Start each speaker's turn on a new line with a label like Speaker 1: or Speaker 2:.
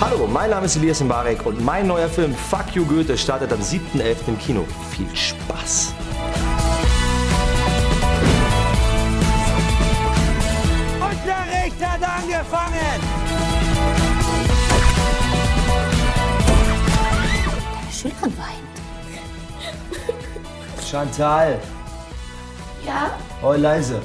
Speaker 1: Hallo, mein Name ist Elias Mbarek und mein neuer Film Fuck You Goethe startet am 7.11. im Kino. Viel Spaß!
Speaker 2: Und der Richter hat angefangen!
Speaker 3: Schülerin weint.
Speaker 1: Chantal,
Speaker 3: Ja?
Speaker 1: oh leise.